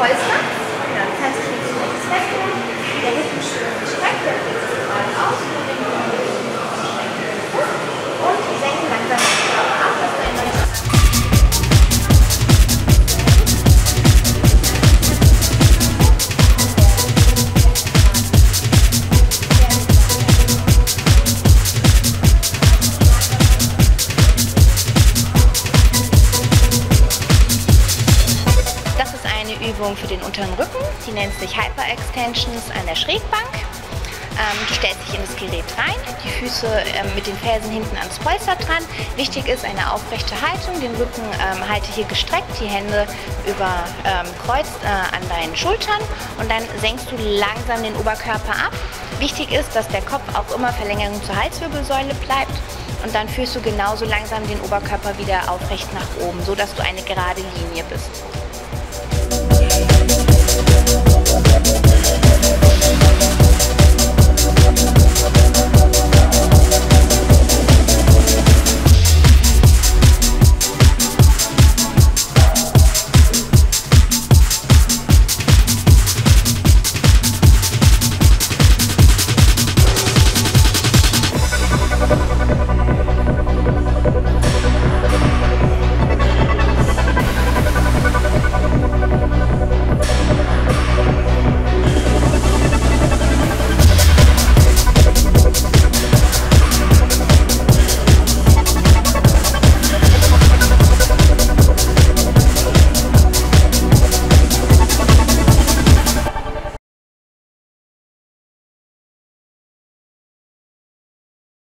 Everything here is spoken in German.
Polster. Ja, Übung für den unteren Rücken. Die nennt sich Hyper Extensions an der Schrägbank. Ähm, du stellst dich in das Gerät rein, die Füße ähm, mit den Fersen hinten ans Polster dran. Wichtig ist eine aufrechte Haltung, den Rücken ähm, halte hier gestreckt, die Hände über ähm, Kreuz äh, an deinen Schultern und dann senkst du langsam den Oberkörper ab. Wichtig ist, dass der Kopf auch immer Verlängerung zur Halswirbelsäule bleibt und dann führst du genauso langsam den Oberkörper wieder aufrecht nach oben, so dass du eine gerade Linie bist.